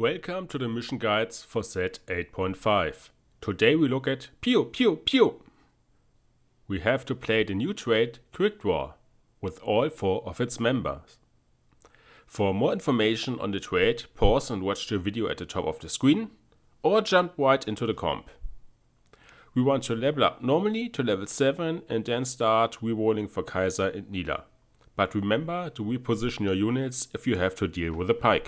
Welcome to the mission guides for set 8.5. Today we look at Pew Pew Pew. We have to play the new trait Quick Draw with all four of its members. For more information on the trait, pause and watch the video at the top of the screen or jump right into the comp. We want to level up normally to level 7 and then start rerolling for Kai'Sa and Nilah. But remember to reposition your units if you have to deal with a pike.